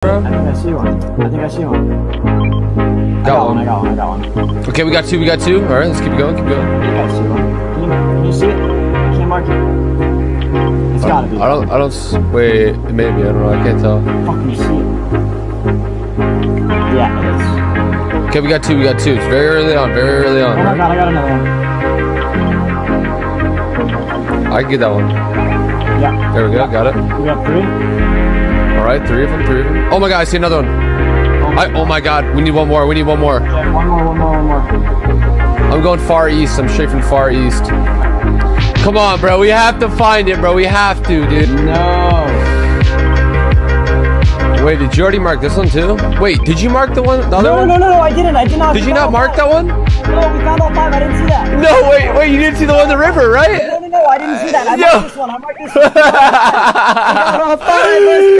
bro? I think I see one. I think I see one. I Got one. one. I got one. I got one. Okay, we got two. We got two. All right, let's keep going. Keep going. I think I see one. Can you, can you see it? I can't mark it. It's gotta be. I don't. I don't. Wait. Maybe. I don't know. I can't tell. Fuck, you see it? Yeah, it is. Okay, we got two. We got two. It's very early on. Very early on. Oh my god, I got another one. I can get that one. Yeah. There we go. Got it. We got three. All right, three of them. Three of them. Oh my god! I see another one. Oh my I, oh my god! We need one more. We need one more. One more, one more, one more. I'm going far east. I'm straight from far east. Come on, bro. We have to find it, bro. We have to, dude. No. Wait, did you already mark this one too? Wait, did you mark the one? The other No, one? no, no, no, I didn't. I did not. Did you not mark five. that one? No, we found all five. I didn't see that. No, wait, wait. You didn't see the one in the river, right? No, no, no, I didn't see that. I marked this one. I marked this one. I got all five.